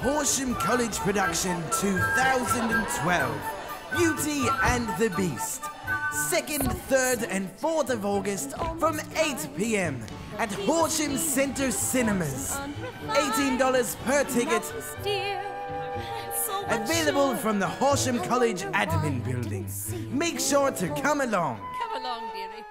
Horsham College Production 2012. Beauty and the Beast. 2nd, 3rd, and 4th of August from 8 p.m. at Horsham Center Cinemas. $18 per ticket. Available from the Horsham College Admin Building. Make sure to come along. Come along, dearie.